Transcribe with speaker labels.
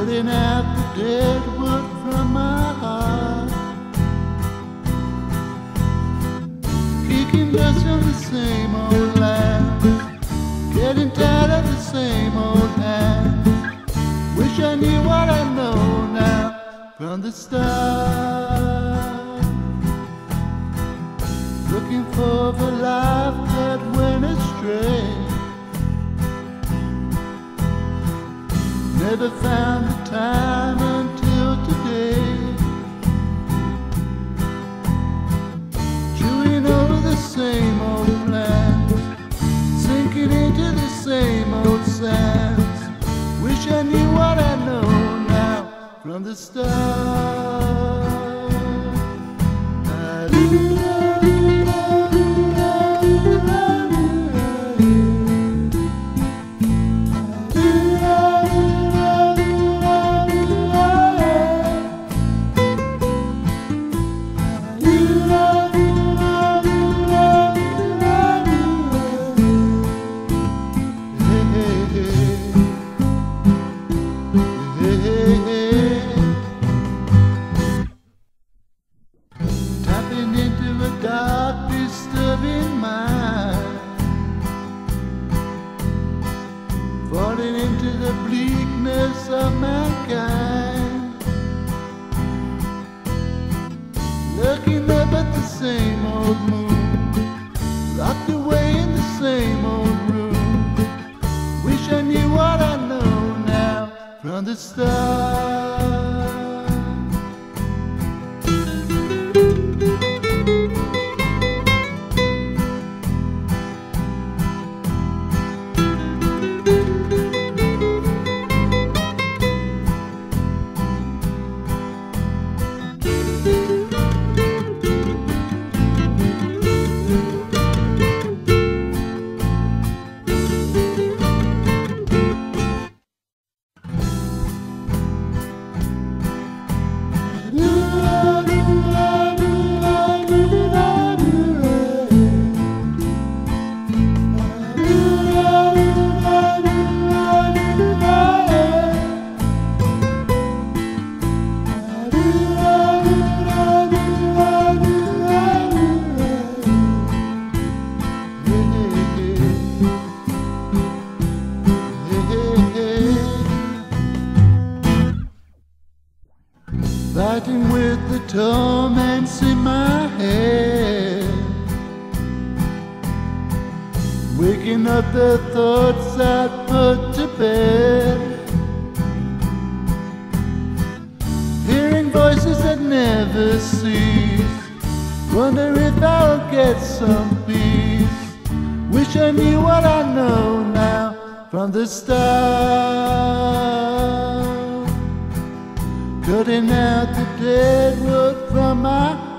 Speaker 1: cutting out the dead wood from my heart. Kicking dust on the same old land, getting tired of the same old hands. Wish I knew what I know now from the start. Never found the time until today. Chewing over the same old plans, sinking into the same old sands. Wish I knew what I know now from the start. Tapping into a dark, disturbing mind. Falling into the bleakness of mankind. Looking up at the same old moon. Locked now Fighting with the torments in my head. Waking up the thoughts I put to bed. Hearing voices that never cease. Wonder if I'll get some peace. Wish I knew what I know now from the start. Cutting out the dead wood from my